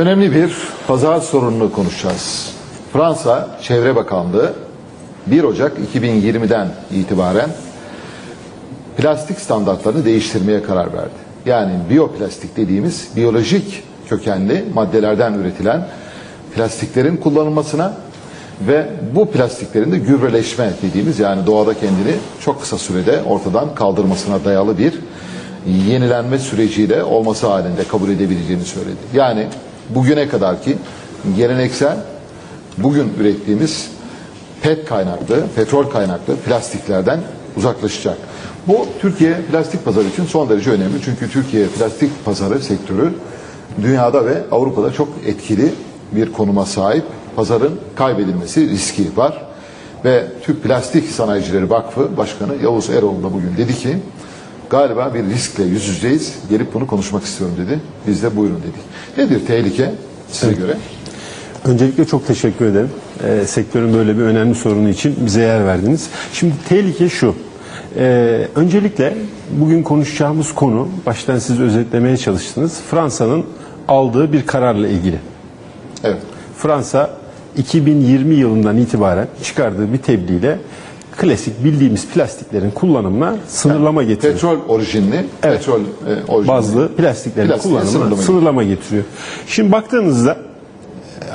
Önemli bir pazar sorununu konuşacağız. Fransa Çevre Bakanlığı 1 Ocak 2020'den itibaren plastik standartlarını değiştirmeye karar verdi. Yani biyoplastik dediğimiz biyolojik kökenli maddelerden üretilen plastiklerin kullanılmasına ve bu plastiklerin de gübreleşme dediğimiz yani doğada kendini çok kısa sürede ortadan kaldırmasına dayalı bir yenilenme süreciyle olması halinde kabul edebileceğini söyledi. Yani bugüne kadar ki geleneksel bugün ürettiğimiz pet kaynaklı, petrol kaynaklı plastiklerden uzaklaşacak. Bu Türkiye plastik pazarı için son derece önemli. Çünkü Türkiye plastik pazarı sektörü dünyada ve Avrupa'da çok etkili bir konuma sahip. Pazarın kaybedilmesi riski var. Ve Türk Plastik Sanayicileri Vakfı Başkanı Yavuz Eroğlu da bugün dedi ki galiba bir riskle yüz yüzeyiz. Gelip bunu konuşmak istiyorum dedi. Biz de buyurun dedik. Nedir tehlike size göre? Öncelikle çok teşekkür ederim. Ee, sektörün böyle bir önemli sorunu için bize yer verdiniz. Şimdi tehlike şu. Ee, öncelikle bugün konuşacağımız konu, baştan siz özetlemeye çalıştınız. Fransa'nın aldığı bir kararla ilgili. Evet. Fransa 2020 yılından itibaren çıkardığı bir tebliğle klasik bildiğimiz plastiklerin kullanımına sınırlama getiriyor. Petrol orijinli, Evet. petrol e, orijinli. bazlı plastiklerin Plastiğe kullanımına sınırlama sınırlama, getiriyor. Şimdi baktığınızda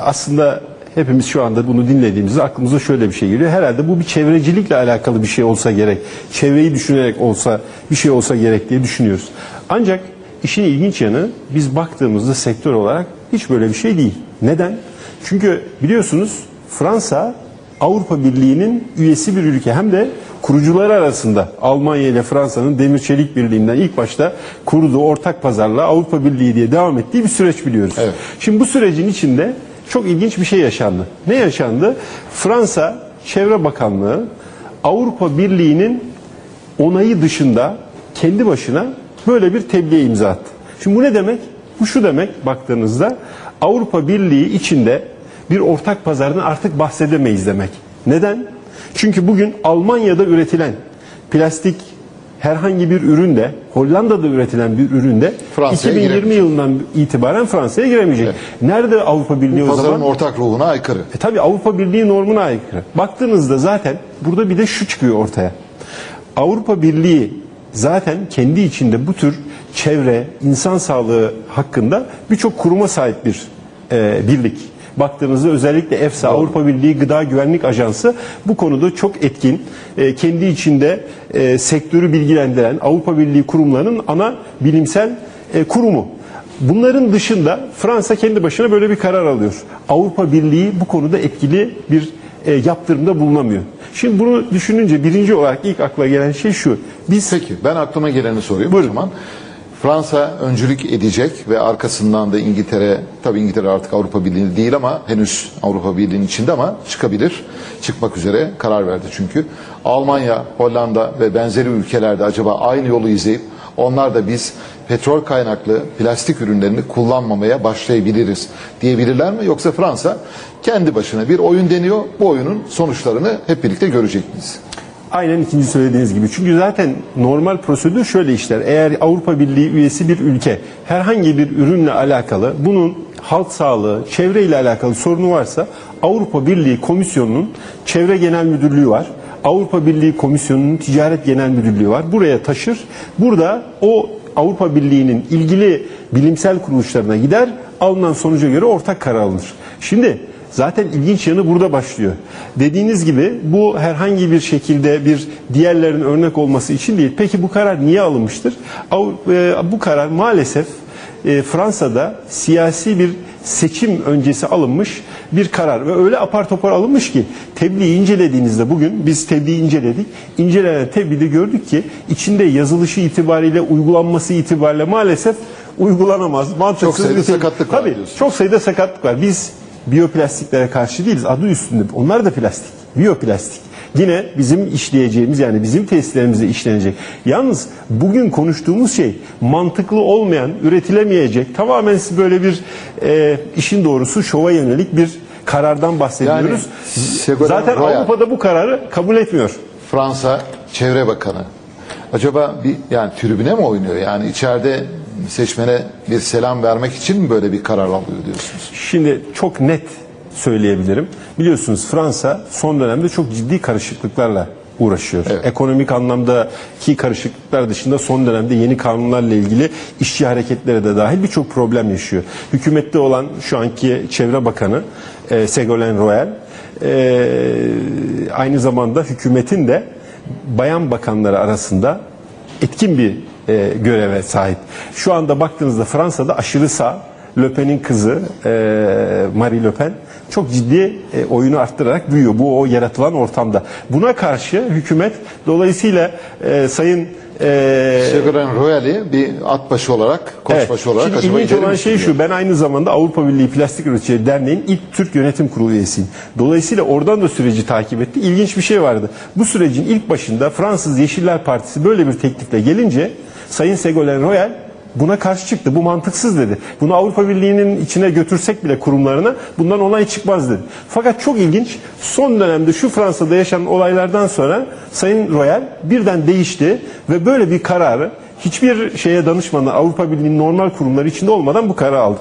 aslında hepimiz şu anda bunu dinlediğimizde aklımıza şöyle bir şey geliyor. Herhalde bu bir çevrecilikle alakalı bir şey olsa gerek. Çevreyi düşünerek olsa bir şey olsa gerek diye düşünüyoruz. Ancak işin ilginç yanı biz baktığımızda sektör olarak hiç böyle bir şey değil. Neden? Çünkü biliyorsunuz Fransa Avrupa Birliği'nin üyesi bir ülke hem de kurucuları arasında Almanya ile Fransa'nın Demir Çelik Birliği'nden ilk başta kurduğu ortak pazarla Avrupa Birliği diye devam ettiği bir süreç biliyoruz. Evet. Şimdi bu sürecin içinde çok ilginç bir şey yaşandı. Ne yaşandı? Fransa Çevre Bakanlığı Avrupa Birliği'nin onayı dışında kendi başına böyle bir tebliğe imza attı. Şimdi bu ne demek? Bu şu demek baktığınızda Avrupa Birliği içinde bir ortak pazardan artık bahsedemeyiz demek. Neden? Çünkü bugün Almanya'da üretilen plastik herhangi bir üründe, Hollanda'da üretilen bir üründe Fransa'ya 2020 giremeyecek. yılından itibaren Fransa'ya giremeyecek. Nerede Avrupa Birliği o Pazarın zaman? ortak ruhuna aykırı. E tabi Avrupa Birliği normuna aykırı. Baktığınızda zaten burada bir de şu çıkıyor ortaya. Avrupa Birliği zaten kendi içinde bu tür çevre, insan sağlığı hakkında birçok kuruma sahip bir e, birlik. Baktığınızda özellikle EFSA, Avrupa Birliği Gıda Güvenlik Ajansı bu konuda çok etkin. E, kendi içinde e, sektörü bilgilendiren Avrupa Birliği kurumlarının ana bilimsel e, kurumu. Bunların dışında Fransa kendi başına böyle bir karar alıyor. Avrupa Birliği bu konuda etkili bir e, yaptırımda bulunamıyor. Şimdi bunu düşününce birinci olarak ilk akla gelen şey şu. Biz Peki ben aklıma geleni sorayım o zaman. Fransa öncülük edecek ve arkasından da İngiltere, tabii İngiltere artık Avrupa Birliği'nde değil ama henüz Avrupa Birliği'nin içinde ama çıkabilir. Çıkmak üzere karar verdi çünkü. Almanya, Hollanda ve benzeri ülkelerde acaba aynı yolu izleyip onlar da biz petrol kaynaklı plastik ürünlerini kullanmamaya başlayabiliriz diyebilirler mi? Yoksa Fransa kendi başına bir oyun deniyor. Bu oyunun sonuçlarını hep birlikte görecek miyiz? Aynen ikinci söylediğiniz gibi. Çünkü zaten normal prosedür şöyle işler. Eğer Avrupa Birliği üyesi bir ülke herhangi bir ürünle alakalı bunun halk sağlığı, çevre ile alakalı sorunu varsa Avrupa Birliği Komisyonu'nun Çevre Genel Müdürlüğü var. Avrupa Birliği Komisyonu'nun Ticaret Genel Müdürlüğü var. Buraya taşır. Burada o Avrupa Birliği'nin ilgili bilimsel kuruluşlarına gider. Alınan sonuca göre ortak karar alınır. Şimdi Zaten ilginç yanı burada başlıyor. Dediğiniz gibi bu herhangi bir şekilde bir diğerlerin örnek olması için değil. Peki bu karar niye alınmıştır? E, Bu karar maalesef e, Fransa'da siyasi bir seçim öncesi alınmış bir karar ve öyle apar topar alınmış ki tebliği incelediğinizde bugün biz tebliği inceledik. İncelenen tebliğde gördük ki içinde yazılışı itibariyle uygulanması itibariyle maalesef uygulanamaz. Mantıksız sayıda bir sakatlık var Tabii, diyorsun. çok sayıda sakatlık var. Biz biyoplastiklere karşı değiliz. Adı üstünde. Onlar da plastik. Biyoplastik. Yine bizim işleyeceğimiz yani bizim tesislerimizde işlenecek. Yalnız bugün konuştuğumuz şey mantıklı olmayan, üretilemeyecek, tamamen böyle bir e, işin doğrusu şova yönelik bir karardan bahsediyoruz. Yani Zaten Royal- Avrupa'da bu kararı kabul etmiyor. Fransa Çevre Bakanı. Acaba bir yani tribüne mi oynuyor? Yani içeride seçmene bir selam vermek için mi böyle bir karar alıyor diyorsunuz? Şimdi çok net söyleyebilirim. Biliyorsunuz Fransa son dönemde çok ciddi karışıklıklarla uğraşıyor. Evet. Ekonomik anlamdaki karışıklıklar dışında son dönemde yeni kanunlarla ilgili işçi hareketlere de dahil birçok problem yaşıyor. Hükümette olan şu anki Çevre Bakanı e, Ségolène Royal e, aynı zamanda hükümetin de bayan bakanları arasında etkin bir e, göreve sahip. Şu anda baktığınızda Fransa'da aşırı sağ Le Pen'in kızı e, Marie Le Pen çok ciddi e, oyunu arttırarak büyüyor bu o yaratılan ortamda. Buna karşı hükümet dolayısıyla e, sayın e, Ségolène Royal'i bir at başı olarak, koç Evet. olarak Şimdi acaba ilginç olan şey şu, ben aynı zamanda Avrupa Birliği Plastik Üreticileri Derneği'nin ilk Türk Yönetim Kurulu üyesiyim. Dolayısıyla oradan da süreci takip etti. İlginç bir şey vardı. Bu sürecin ilk başında Fransız Yeşiller Partisi böyle bir teklifle gelince Sayın Ségolène Royal buna karşı çıktı. Bu mantıksız dedi. Bunu Avrupa Birliği'nin içine götürsek bile kurumlarına bundan olay çıkmaz dedi. Fakat çok ilginç son dönemde şu Fransa'da yaşanan olaylardan sonra Sayın Royal birden değişti ve böyle bir kararı hiçbir şeye danışmadan Avrupa Birliği'nin normal kurumları içinde olmadan bu kararı aldı.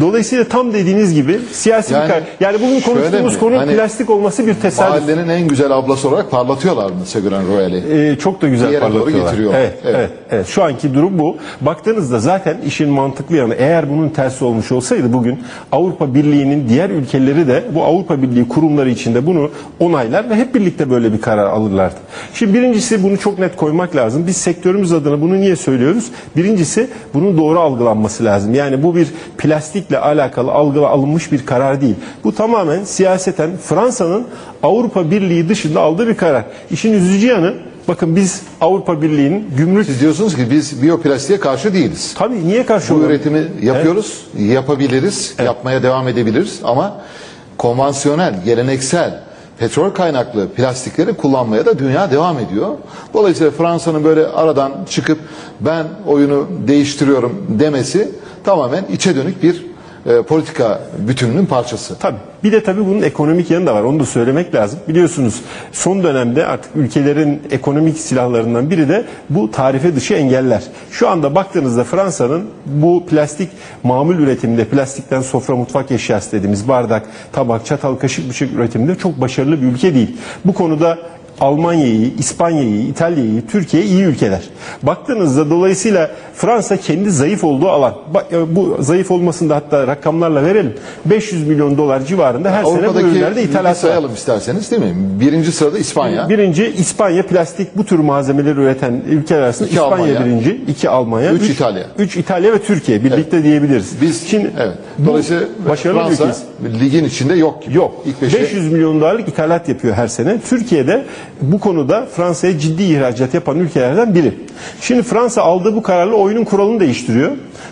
Dolayısıyla tam dediğiniz gibi siyasi Yani bir karar. Yani bugün konuştuğumuz konu Hani plastik olması bir tesadüf. Mahallenin en güzel ablası olarak parlatıyorlar mı Ségolène Royal'i? Ee, çok da güzel doğru parlatıyorlar. getiriyor. Evet, Evet. evet. evet, Şu anki durum bu. Baktığınızda zaten işin mantıklı yanı eğer bunun tersi olmuş olsaydı bugün Avrupa Birliği'nin diğer ülkeleri de bu Avrupa Birliği kurumları içinde bunu onaylar ve hep birlikte böyle bir karar alırlardı. Şimdi birincisi bunu çok net koymak lazım. Biz sektörümüz adına bunu niye söylüyoruz? Birincisi bunun doğru algılanması lazım. Yani bu bir plastikle alakalı algıla alınmış bir karar değil. Bu tamamen siyaseten Fransa'nın Avrupa Birliği dışında aldığı bir karar. İşin üzücü yanı bakın biz Avrupa Birliği'nin gümrük Siz diyorsunuz ki biz biyoplastiğe karşı değiliz. tabii niye karşı Bu olalım? üretimi yapıyoruz, yapabiliriz, yapmaya devam edebiliriz ama konvansiyonel, geleneksel petrol kaynaklı plastikleri kullanmaya da dünya devam ediyor. Dolayısıyla Fransa'nın böyle aradan çıkıp ben oyunu değiştiriyorum demesi tamamen içe dönük bir e, politika bütününün parçası. Tabii. Bir de tabii bunun ekonomik yanı da var. Onu da söylemek lazım. Biliyorsunuz son dönemde artık ülkelerin ekonomik silahlarından biri de bu tarife dışı engeller. Şu anda baktığınızda Fransa'nın bu plastik mamul üretiminde, plastikten sofra mutfak eşyası dediğimiz bardak, tabak, çatal, kaşık, bıçak üretiminde çok başarılı bir ülke değil. Bu konuda Almanya'yı, İspanya'yı, İtalya'yı, Türkiye iyi ülkeler. Baktığınızda dolayısıyla Fransa kendi zayıf olduğu alan. E, Bu zayıf olmasını da hatta rakamlarla verelim. 500 milyon dolar civarında her sene bu Avrupa'daki ürünlerde ithalat var. sayalım isterseniz değil mi? Birinci sırada İspanya. Birinci İspanya plastik bu tür malzemeleri üreten ülkeler arasında İki İspanya Almanya. birinci, iki Almanya, Üç İtalya. Üç İtalya ve Türkiye birlikte diyebiliriz. Biz Şimdi evet. Dolayısıyla başarılı Fransa ülkeyiz. ligin içinde yok gibi. Yok. İlk beşe 500 milyon dolarlık ithalat yapıyor her sene. Türkiye'de bu konuda Fransa'ya ciddi ihracat yapan ülkelerden biri. Şimdi Fransa aldığı bu kararla oyunun kuralını değiştiriyor.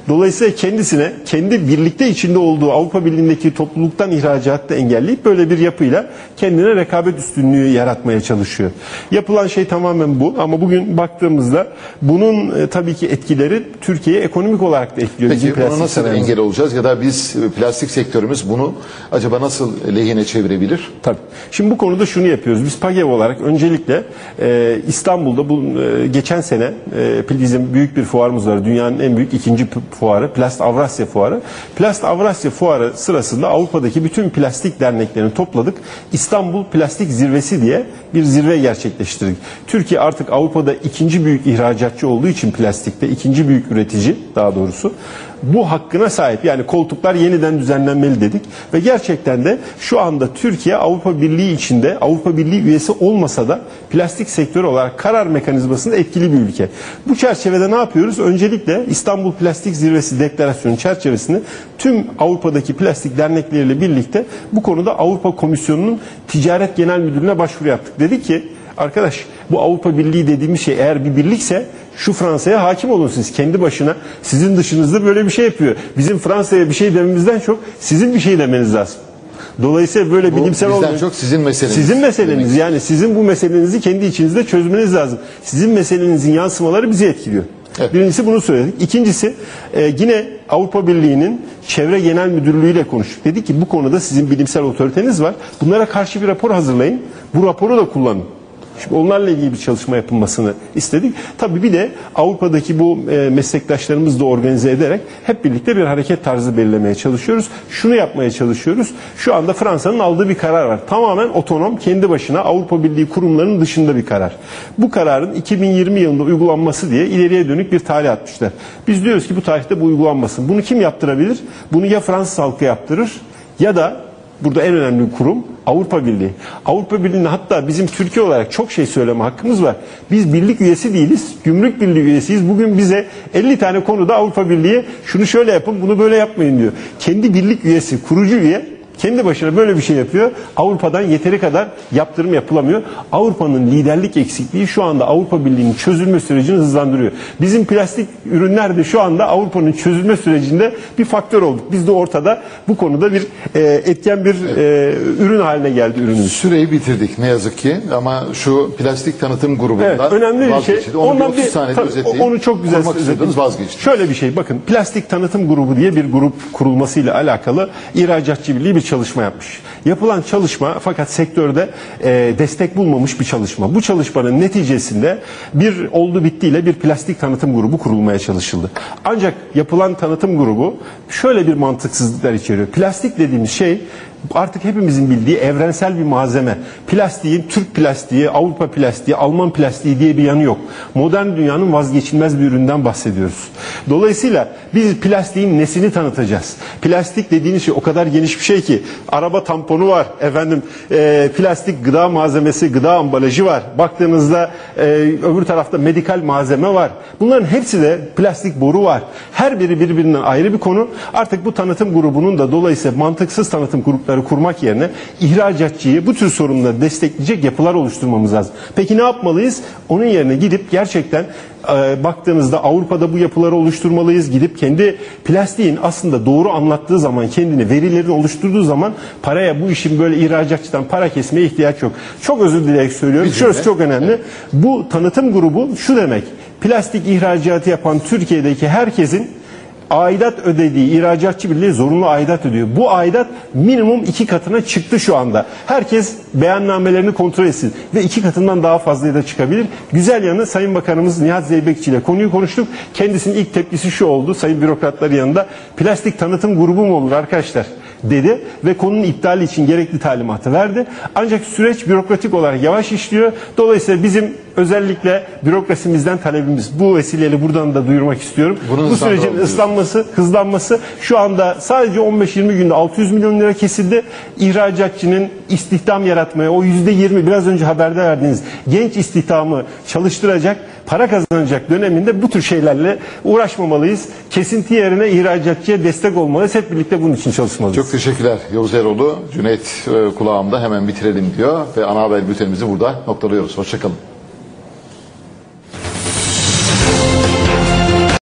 Dolayısıyla kendisine kendi birlikte içinde olduğu Avrupa Birliği'ndeki topluluktan ihracatı engelleyip böyle bir yapıyla kendine rekabet üstünlüğü yaratmaya çalışıyor. Yapılan şey tamamen bu ama bugün baktığımızda bunun e, tabii ki etkileri Türkiye'ye ekonomik olarak da etkiliyor. Peki Bizim buna plastik nasıl sanayimize. engel olacağız ya da biz e, plastik sektörümüz bunu acaba nasıl lehine çevirebilir? Tabii. Şimdi bu konuda şunu yapıyoruz. Biz PAGEV olarak öncelikle e, İstanbul'da bu e, geçen sene e, bizim büyük bir fuarımız var. Dünyanın en büyük ikinci fuarı Plast Avrasya Fuarı. Plast Avrasya Fuarı sırasında Avrupa'daki bütün plastik derneklerini topladık. İstanbul Plastik Zirvesi diye bir zirve gerçekleştirdik. Türkiye artık Avrupa'da ikinci büyük ihracatçı olduğu için plastikte ikinci büyük üretici daha doğrusu bu hakkına sahip. Yani koltuklar yeniden düzenlenmeli dedik ve gerçekten de şu anda Türkiye Avrupa Birliği içinde Avrupa Birliği üyesi olmasa da plastik sektörü olarak karar mekanizmasında etkili bir ülke. Bu çerçevede ne yapıyoruz? Öncelikle İstanbul Plastik Zirvesi Deklarasyonu çerçevesinde tüm Avrupa'daki plastik dernekleriyle birlikte bu konuda Avrupa Komisyonu'nun Ticaret Genel Müdürlüğü'ne başvuru yaptık. Dedi ki arkadaş bu Avrupa Birliği dediğimiz şey eğer bir birlikse şu Fransa'ya hakim olun siz kendi başına. Sizin dışınızda böyle bir şey yapıyor. Bizim Fransa'ya bir şey dememizden çok sizin bir şey demeniz lazım. Dolayısıyla böyle Bu bilimsel bizden olmayan- çok sizin meseleniz. Sizin meseleniz demek. yani sizin bu meselenizi kendi içinizde çözmeniz lazım. Sizin meselenizin yansımaları bizi etkiliyor. Evet. Birincisi bunu söyledik. İkincisi e, yine Avrupa Birliği'nin Çevre Genel Müdürlüğü ile konuştuk. Dedi ki bu konuda sizin bilimsel otoriteniz var. Bunlara karşı bir rapor hazırlayın. Bu raporu da kullanın. Şimdi onlarla ilgili bir çalışma yapılmasını istedik. Tabii bir de Avrupa'daki bu e, meslektaşlarımızla organize ederek hep birlikte bir hareket tarzı belirlemeye çalışıyoruz. Şunu yapmaya çalışıyoruz. Şu anda Fransa'nın aldığı bir karar var. Tamamen otonom, kendi başına Avrupa Birliği kurumlarının dışında bir karar. Bu kararın 2020 yılında uygulanması diye ileriye dönük bir tarih atmışlar. Biz diyoruz ki bu tarihte bu uygulanmasın. Bunu kim yaptırabilir? Bunu ya Fransız halkı yaptırır ya da burada en önemli kurum Avrupa Birliği. Avrupa Birliği'ne hatta bizim Türkiye olarak çok şey söyleme hakkımız var. Biz birlik üyesi değiliz, gümrük birliği üyesiyiz. Bugün bize 50 tane konuda Avrupa Birliği şunu şöyle yapın, bunu böyle yapmayın diyor. Kendi birlik üyesi, kurucu üye kendi başına böyle bir şey yapıyor. Avrupa'dan yeteri kadar yaptırım yapılamıyor. Avrupa'nın liderlik eksikliği şu anda Avrupa Birliği'nin çözülme sürecini hızlandırıyor. Bizim plastik ürünler de şu anda Avrupa'nın çözülme sürecinde bir faktör olduk. Biz de ortada bu konuda bir e, etken bir e, ürün haline geldi ürünümüz. Süreyi bitirdik ne yazık ki ama şu plastik tanıtım grubundan Evet, önemli bir şey. Onu bir 30 saniyede tabii, özetleyin. Onu çok güzel vazgeçtiniz. Şöyle bir şey bakın plastik tanıtım grubu diye bir grup kurulmasıyla alakalı ihracatçı birliği bir çalışma yapmış. Yapılan çalışma fakat sektörde e, destek bulmamış bir çalışma. Bu çalışmanın neticesinde bir oldu bittiyle bir plastik tanıtım grubu kurulmaya çalışıldı. Ancak yapılan tanıtım grubu şöyle bir mantıksızlıklar içeriyor. Plastik dediğimiz şey artık hepimizin bildiği evrensel bir malzeme. Plastiğin Türk plastiği, Avrupa plastiği, Alman plastiği diye bir yanı yok. Modern dünyanın vazgeçilmez bir üründen bahsediyoruz. Dolayısıyla biz plastiğin nesini tanıtacağız? Plastik dediğiniz şey o kadar geniş bir şey ki araba tamponu var, efendim e, plastik gıda malzemesi, gıda ambalajı var. Baktığınızda e, öbür tarafta medikal malzeme var. Bunların hepsi de plastik boru var. Her biri birbirinden ayrı bir konu. Artık bu tanıtım grubunun da dolayısıyla mantıksız tanıtım grupları kurmak yerine ihracatçıyı bu tür sorunları destekleyecek yapılar oluşturmamız lazım. Peki ne yapmalıyız? Onun yerine gidip gerçekten e, baktığınızda Avrupa'da bu yapıları oluşturmalıyız. Gidip kendi plastiğin aslında doğru anlattığı zaman kendini verilerini oluşturduğu zaman paraya bu işin böyle ihracatçıdan para kesmeye ihtiyaç yok. Çok özür dileyerek söylüyorum. Cümle. Şurası çok önemli. Bu tanıtım grubu şu demek. Plastik ihracatı yapan Türkiye'deki herkesin aidat ödediği ihracatçı birliği zorunlu aidat ödüyor. Bu aidat minimum iki katına çıktı şu anda. Herkes beyannamelerini kontrol etsin ve iki katından daha fazla da çıkabilir. Güzel yanı Sayın Bakanımız Nihat Zeybekçi ile konuyu konuştuk. Kendisinin ilk tepkisi şu oldu sayın bürokratlar yanında. Plastik tanıtım grubu mu olur arkadaşlar? Dedi ve konunun iptali için gerekli talimatı verdi. Ancak süreç bürokratik olarak yavaş işliyor. Dolayısıyla bizim özellikle bürokrasimizden talebimiz bu vesileyle buradan da duyurmak istiyorum. Bunun bu sürecin ıslanması, hızlanması şu anda sadece 15-20 günde 600 milyon lira kesildi. İhracatçının istihdam yaratmaya o %20 biraz önce haberde verdiğiniz genç istihdamı çalıştıracak, para kazanacak döneminde bu tür şeylerle uğraşmamalıyız. Kesinti yerine ihracatçıya destek olmalıyız. Hep birlikte bunun için çalışmalıyız. Çok teşekkürler Yavuz Eroğlu. Cüneyt e, kulağımda hemen bitirelim diyor ve ana haber bültenimizi burada noktalıyoruz. Hoşçakalın.